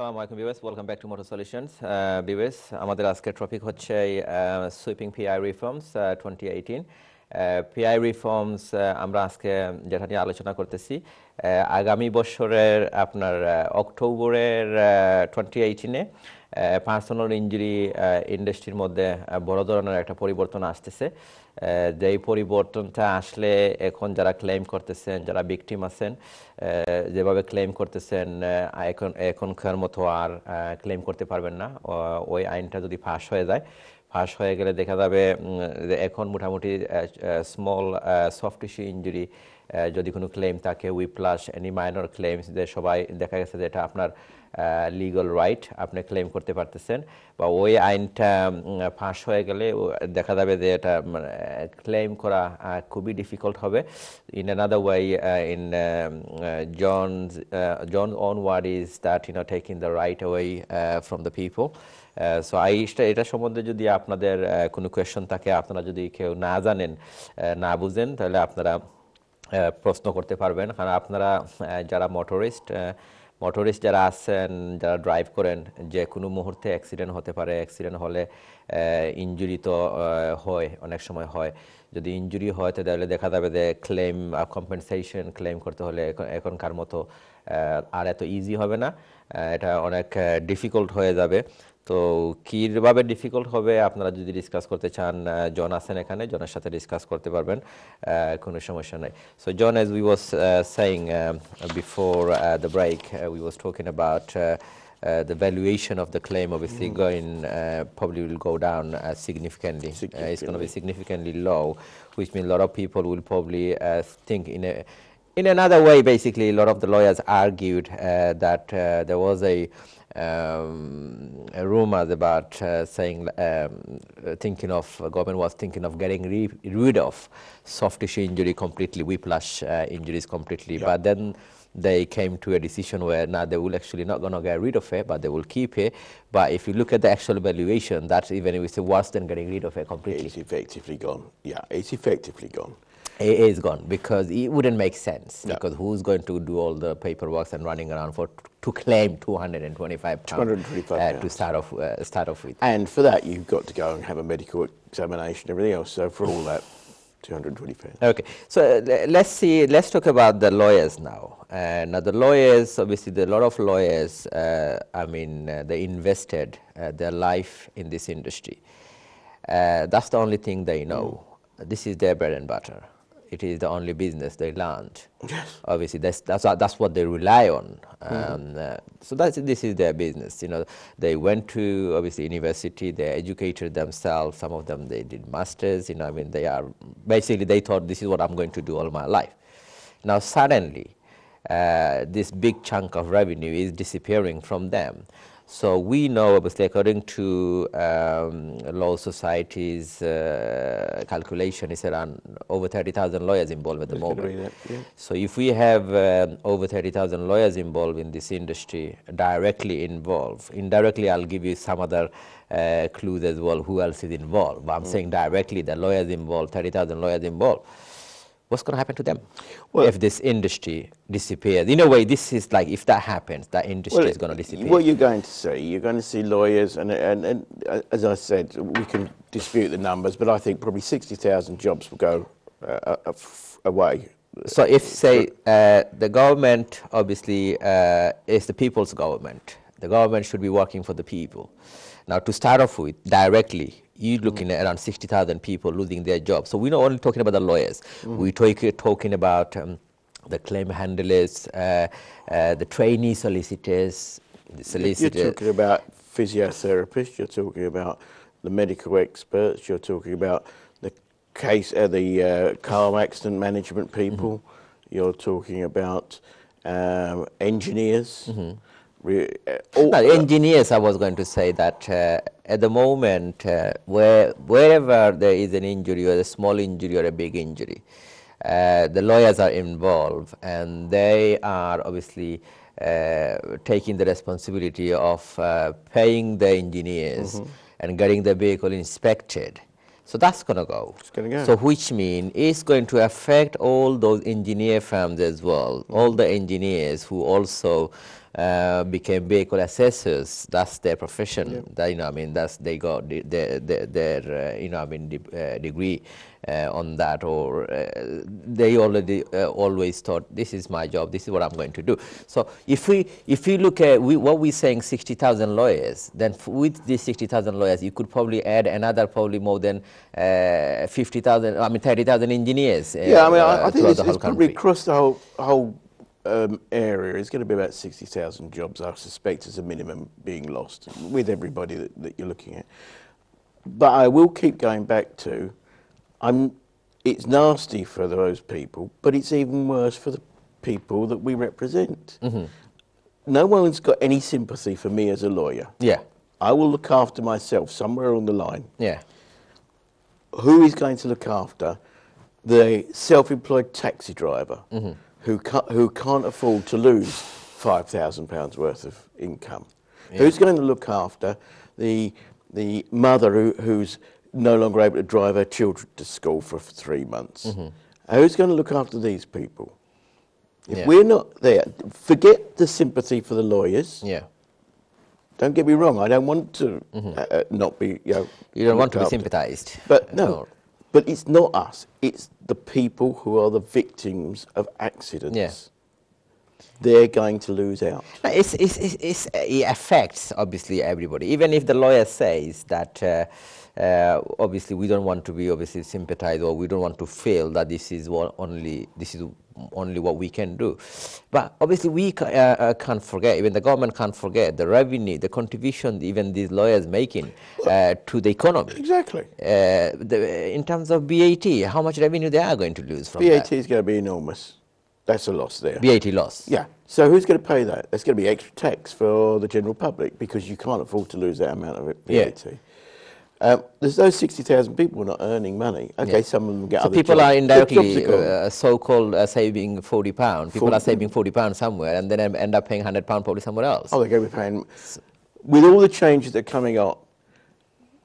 আসসালামু আলাইকুম বিবেস welcome back to motor solutions বিবেস আমাদের আজকের টপিক হচ্ছে sweeping PI reforms twenty eighteen PI reforms আমরা আজকে যেটা নিয়ে আলোচনা করতেছি uh, আগামী বছরের আপনার uh, অক্টোবরের টোয়েন্টি এইটিনে পার্সোনাল ইঞ্জুরি ইন্ডাস্ট্রির মধ্যে বড় ধরনের একটা পরিবর্তন আসতেছে। যেই পরিবর্তনটা আসলে এখন যারা ক্লেম করতেছেন, যারা বিক্টিম আছেন যেভাবে ক্লেম করতেছেন এখন, এখনকার মতো আর ক্লেম করতে পারবেন না। ওই আইনটা যদি ফাঁস হয়ে যায় পাস হয়ে গেলে দেখা যাবে এখন মোটামুটি স্মল সফট ইস্যু ইঞ্জুরি যদি কোনো ক্লেম থাকে we plus any minor claims যে সবাই দেখা গেছে যে এটা আপনার লিগাল রাইট আপনি ক্লেম করতে পারতেছেন। বা ওই আইনটা ফাঁস হয়ে গেলে দেখা যাবে যে এটা ক্লেম করা খুবই ডিফিকাল্ট হবে। In another way in John John on word is that you know taking the right way from the people so আইসটা এটা সম্বন্ধে যদি আপনাদের কোনো কোয়েশন থাকে, আপনারা যদি কেউ না জানেন না বুঝেন, তাহলে আপনারা প্রশ্ন করতে পারবেন। কারণ আপনারা যারা মোটরিস্ট মোটরিস্ট যারা আছেন, যারা ড্রাইভ করেন, যে কোনো মুহূর্তে অ্যাক্সিডেন্ট হতে পারে। অ্যাক্সিডেন্ট হলে ইঞ্জুরি তো হয়, অনেক সময় হয়। যদি ইঞ্জুরি হয় তাহলে দেখা যাবে যে ক্লেম কম্পেনসেশন ক্লেম করতে হলে এখনকার মতো আর এত ইজি হবে না। এটা অনেক ডিফিকাল্ট হয়ে যাবে তো কীভাবে ডিফিকাল্ট হবে আপনারা যদি ডিসকাস করতে চান জন আছেন এখানে জনের সাথে ডিসকাস করতে পারবেন কোনো সমস্যা নেই so John as we was saying before the break we was talking about Uh, the valuation of the claim mm. going uh, probably will go down uh, significantly. significantly. Uh, it's going to be significantly low, which means a lot of people will probably uh, think in a in another way. Basically, a lot of the lawyers argued that there was a um, rumors about uh, saying, um, thinking of, uh, government was thinking of getting re rid of soft tissue injury completely, whiplash uh, injuries completely. Yeah. But then they came to a decision where now they will actually not going to get rid of it, but they will keep it. But if you look at the actual valuation, that's even if it's worse than getting rid of it completely. It's effectively gone. Yeah, it's effectively gone it is gone because it wouldn't make sense yeah. because who's going to do all the paperwork and running around for to claim 225 pounds, 225 uh, to start off uh, start off with. And for that you've got to go and have a medical examination everything else. So for all that 225. Okay, so uh, let's see. Let's talk about the lawyers now. Uh, now the lawyers, obviously, the, a lot of lawyers. Uh, I mean, uh, they invested their life in this industry. that's the only thing they know. This is their bread and butter it is the only business they learned. Yes. Obviously, that's that's that's what they rely on. Mm-hmm. Um, mm uh, so that's this is their business. You know, they went to obviously university. They educated themselves. Some of them they did masters. You know, I mean, they are basically they thought this is what I'm going to do all my life. Now suddenly, uh, this big chunk of revenue is disappearing from them. So we know, obviously, according to um, Law Society's uh, calculation, it's around over 30,000 lawyers involved at the moment. yeah. So if we have um, over 30,000 lawyers involved in this industry, directly involved, indirectly I'll give you some other uh, clues as well, who else is involved. But I'm mm. saying directly, the lawyers involved, 30,000 lawyers involved what's going to happen to them well, if this industry disappears? In a way, this is like if that happens, that industry well, is going to disappear. What you're going to see, you're going to see lawyers, and, and, and uh, as I said, we can dispute the numbers, but I think probably 60,000 jobs will go uh, uh away. So if, say, uh, the government obviously uh, is the people's government, the government should be working for the people. Now, to start off with, directly, you're looking mm. at around 60,000 people losing their jobs. So we're not only talking about the lawyers. Mm. We're talk, talking about um, the claim handlers, uh, uh, the trainee solicitors, the solicitors. You're talking about physiotherapists, you're talking about the medical experts, you're talking about the case, uh, the uh, car accident management people, mm -hmm. you're talking about um, engineers. -hmm. Uh, no, engineers, I was going to say that uh, at the moment, uh, where, wherever there is an injury, or a small injury or a big injury, uh, the lawyers are involved and they are obviously uh, taking the responsibility of uh, paying the engineers mm -hmm. and getting the vehicle inspected. So that's going to go. It's going to go. So which means it's going to affect all those engineer firms as well, all the engineers who also uh, became vehicle assessors. That's their profession. That, you know, I mean, that's they got the, their their, their uh, you know, I mean, de- uh, degree uh, on that, or uh, they already uh, always thought this is my job. This is what I'm going to do. So if we if we look at we, what we're saying, sixty thousand lawyers, then f- with these sixty thousand lawyers, you could probably add another probably more than uh, fifty thousand. I mean, thirty thousand engineers. Yeah, I mean, I, I think it's, it's probably across the whole whole um, area. is going to be about sixty thousand jobs. I suspect as a minimum being lost with everybody that, that you're looking at. But I will keep going back to, I'm. It's nasty for those people, but it's even worse for the people that we represent. Mm-hmm. No one's got any sympathy for me as a lawyer. Yeah, I will look after myself somewhere on the line yeah, who is going to look after the self-employed taxi driver Mm-hmm. Who, ca- who can't afford to lose £5,000 worth of income? Who's going to look after the, the mother who, who's no longer able to drive her children to school for three months? Mm-hmm. Who's going to look after these people? If Yeah. we're not there, forget the sympathy for the lawyers. yeah. Don't get me wrong, I don't want to uh, uh, not be, you know. You don't want to be sympathized. But no, but it's not us. It's the people who are the victims of accidents. Yeah. They're going to lose out. No, It's, it's, it's, it affects obviously everybody. Even if the lawyer says that uh, uh, obviously we don't want to be obviously sympathized or we don't want to feel that this is only this is only what we can do. But obviously we uh, uh, can't forget, even the government can't forget the revenue, the contribution even these lawyers making uh, to the economy. Exactly. Uh, the, in terms of VAT, how much revenue they are going to lose from VAT that? is going to be enormous. That's a loss there. VAT loss. Yeah. So who's going to pay that? There's going to be extra tax for the general public because you can't afford to lose that amount of it- Yeah. Um, there's those 60,000 people not earning money. Okay, Yeah. some of them get So people jobs. are indirectly uh, so-called uh, saving 40 pounds. People are saving 40 pounds somewhere and then end up paying 100 pounds probably somewhere else. Oh, they're going to be paying. With all the changes that are coming up,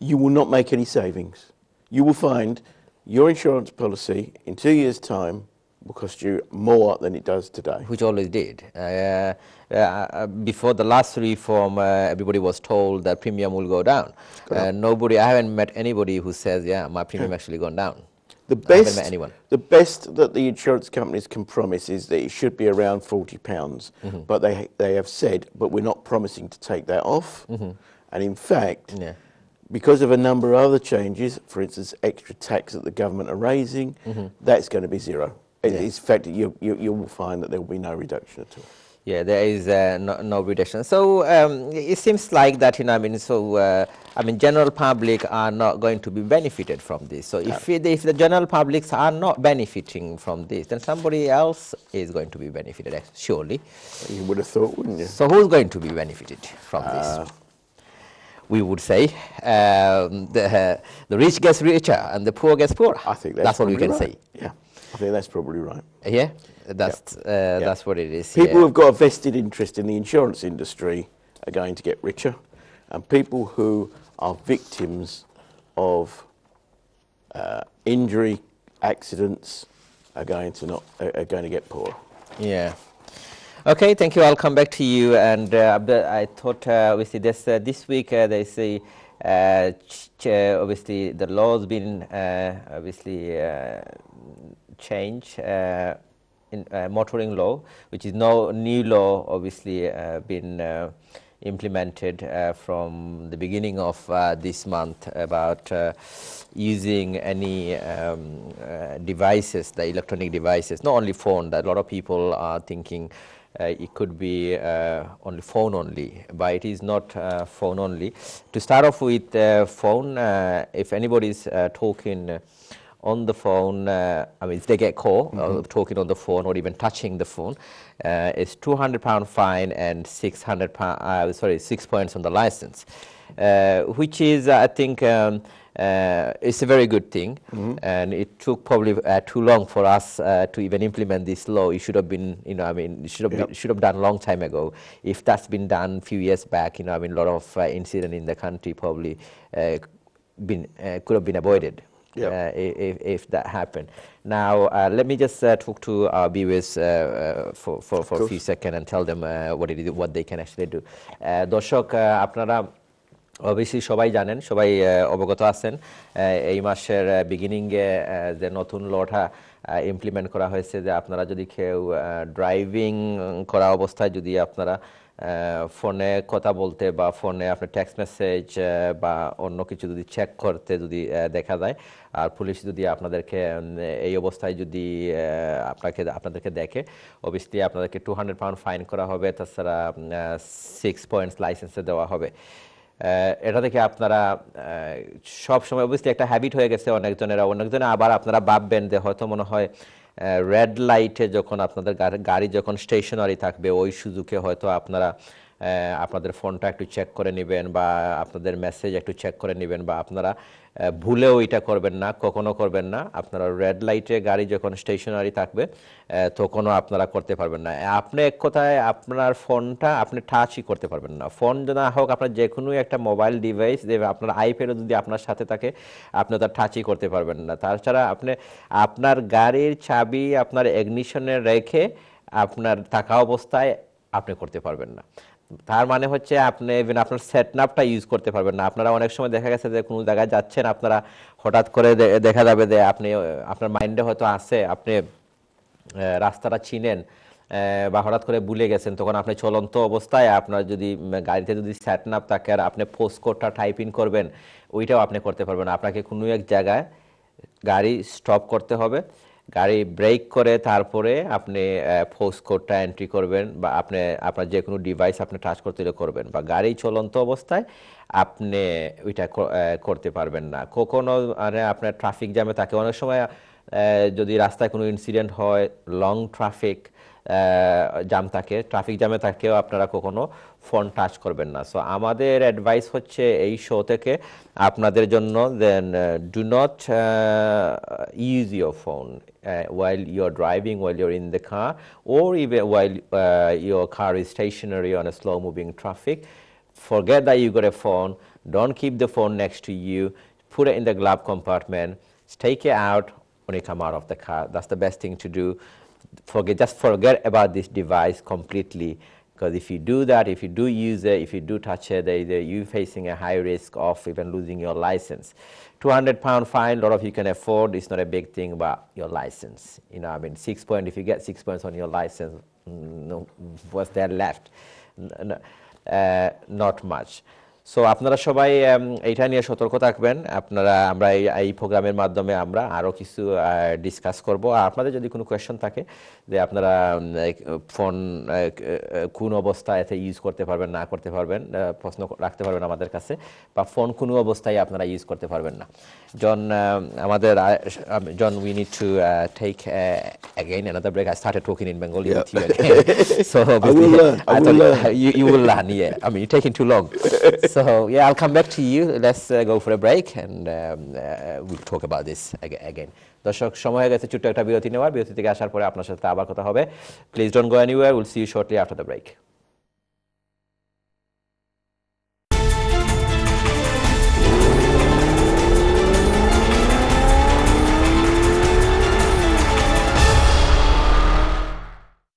you will not make any savings. You will find your insurance policy in two years' time will cost you more than it does today. Which always did. Uh, uh, uh, before the last reform, uh, everybody was told that premium will go down. Uh, nobody, I haven't met anybody who says, yeah, my premium actually gone down. The I haven't best, met anyone. the best that the insurance companies can promise is that it should be around forty pounds. Mm-hmm. But they they have said, but we're not promising to take that off. And in fact. Yeah. because of a number of other changes, for instance, extra tax that the government are raising, Mm-hmm. that's going to be zero. It- In fact, you, you you will find that there will be no reduction at all. Yeah, there is uh, no, no reduction. So um, it seems like that, you know, I mean, so uh, I mean, general public are not going to be benefited from this. So if it, if the general publics are not benefiting from this, then somebody else is going to be benefited, eh, surely. You would have thought, wouldn't you? So who's going to be benefited from Uh, this? We would say um, the the rich gets richer and the poor gets poorer. I think that's, what we can right. Yeah, I think that's probably right. Yeah, that's uh, that's what it is. People yeah. who've got a vested interest in the insurance industry are going to get richer, and people who are victims of uh, injury, accidents, are going to not are, are going to get poorer. Yeah. Okay, thank you. I'll come back to you. And uh, I thought uh, obviously this uh, this week uh, they say uh, ch- ch- obviously the law's been uh, obviously changed uh, in uh, motoring law, which is no new law, obviously uh, been implemented from the beginning of this month about using any um, devices, the electronic devices, not only phone. That a lot of people are thinking uh, it could be uh, only phone only, but it is not uh, phone only. To start off with, phone. If anybody is talking. On the phone, uh, I mean, if they get caught uh, talking on the phone or even touching the phone, uh, it's 200 pound fine and 600 pound, uh, sorry, six points on the license, uh, which is, I think, um, uh, it's a very good thing. And it took probably uh, too long for us uh, to even implement this law. It should have been, you know, I mean, it should have, Yep. been, should have done a long time ago. If that's been done a few years back, you know, I mean, a lot of uh, incident in the country probably uh, been, uh, could have been avoided Yep. uh, i- if, if that happened. Now, uh, let me just uh, talk to our viewers uh, uh, for, for, for a few seconds and tell them uh, what, it is, what they can actually do. Uh, দর্শক uh, আপনারা অবশ্যই সবাই জানেন, সবাই অবগত আছেন এই মাসের বিগিনিংয়ে যে নতুন লটা ইমপ্লিমেন্ট করা হয়েছে যে আপনারা যদি কেউ ড্রাইভিং করা অবস্থায় যদি আপনারা ফোনে কথা বলতে বা ফোনে আপনার টেক্সট মেসেজ বা অন্য কিছু যদি চেক করতে যদি দেখা যায়, আর পুলিশ যদি আপনাদেরকে এই অবস্থায় যদি আপনাকে, আপনাদেরকে দেখে অবভিয়াসলি আপনাদেরকে টু হান্ড্রেড পাউন্ড ফাইন করা হবে, তাছাড়া সিক্স পয়েন্টস লাইসেন্সে দেওয়া হবে। এটা থেকে আপনারা সব সময় অবশ্যই একটা হ্যাবিট হয়ে গেছে অনেকজনেরা। অনেকজনে আবার আপনারা ভাববেন যে হয়তো মনে হয় রেড লাইটে যখন আপনাদের গাড়ি- যখন স্টেশনারি থাকবে, ওই সুযোগে হয়তো আপনারা আপনাদের ফোনটা একটু চেক করে নেবেন বা আপনাদের মেসেজ একটু চেক করে নেবেন বা আপনারা ভুলেও এটা করবেন না, কখনো করবেন না। আপনারা রেড লাইটে গাড়ি যখন স্টেশনারি থাকবে তখনও আপনারা করতে পারবেন না। আপনি এক কথায় আপনার ফোনটা আপনি টাচই করতে পারবেন না। ফোন না হোক, আপনার যে কোনো একটা মোবাইল ডিভাইস যে আপনার আইপ্যাডও যদি আপনার সাথে থাকে, আপনি তার টাচই করতে পারবেন না। তাছাড়া আপনি, আপনার গাড়ির চাবি আপনার এগনিশনে রেখে আপনার থাকা অবস্থায় আপনি করতে পারবেন না। তার মানে হচ্ছে আপনি ইভেন আপনার সেটনাপটা ইউজ করতে পারবেন না। আপনারা অনেক সময় দেখা গেছে যে কোনো জায়গায় যাচ্ছেন, আপনারা হঠাৎ করে দেখা যাবে যে আপনি, আপনার মাইন্ডে হয়তো আছে, আপনি রাস্তাটা চিনেন বা হঠাৎ করে ভুলে গেছেন, তখন আপনি চলন্ত অবস্থায় আপনার যদি গাড়িতে যদি সেটনাপ থাকে আর আপনি পোস্ট কোডটা টাইপ ইন করবেন, ওইটাও আপনি করতে পারবেন আপনাকে কোনো এক জায়গায় গাড়ি স্টপ করতে হবে। গাড়ি ব্রেক করে তারপরে আপনি ফোর্স কোডটা এন্ট্রি করবেন বা আপনি, আপনার যে কোনো ডিভাইস আপনি টাচ করতে করবেন। বা গাড়ি চলন্ত অবস্থায় আপনি ওইটা করতে পারবেন না। কখনো মানে আপনার ট্রাফিক জ্যামে থাকে। অনেক সময় যদি রাস্তায় কোনো ইনসিডেন্ট হয় লং ট্রাফিক জাম থাকে ট্রাফিক জ্যামে থাকেও আপনারা কখনো ফোন টাচ করবেন না সো আমাদের অ্যাডভাইস হচ্ছে এই শো থেকে আপনাদের জন্য দেন do not use your phone while you're driving, while you're in the car, or even while uh, your car is stationary on a slow moving traffic. Forget that you got a phone. Don't keep the phone next to you. Put it in the glove compartment. Take it out when you come out of the car. That's the best thing to do. Forget, just forget about this device completely. Because if you do that, if you do use it, if you do touch it, you're facing a high risk of even losing your license. 200 pound fine, a lot of you can afford. It's not a big thing, but your license. You know, I mean, six point. If you get six points on your license, mm, no, what's there left? N- n- uh, not much. So আপনারা সবাই এইটা নিয়ে সতর্ক থাকবেন। আপনারা আমরা এই প্রোগ্রামের মাধ্যমে আমরা আরও কিছু ডিসকাস করব। আর আপনাদের যদি কোনো কোয়েশ্চন থাকে যে আপনারা ফোন কোন অবস্থায় এতে ইউজ করতে পারবেন না করতে পারবেন প্রশ্ন রাখতে পারবেন আমাদের কাছে বা ফোন কোন অবস্থায় আপনারা ইউজ করতে পারবেন না। জন আমাদের John we need to take again another break. I started talking in Bengali with you again. So obviously, learn, I will thought learn. you, you will learn, yeah. I mean, you're taking too long. so, yeah, I'll come back to you. Let's uh, go for a break and um, uh, we'll talk about this ag- again. দর্শক সময় হয়ে গেছে ছোট্ট একটা বিরতি নেওয়ার বিরতি থেকে আসার পরে আপনার সাথে আবার কথা হবে please don't go anywhere will see you shortly after the break